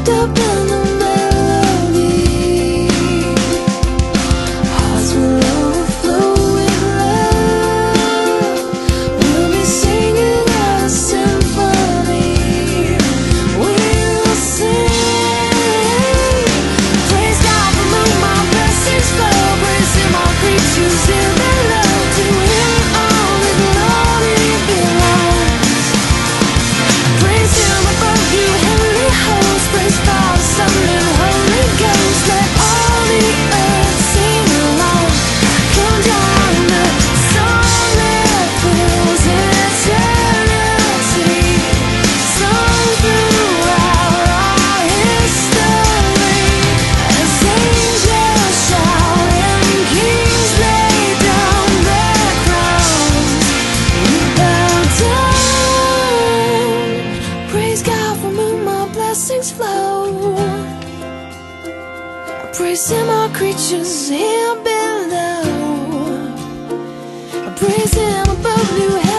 wrapped up in the Praise Him, all creatures here below. I'm praising above new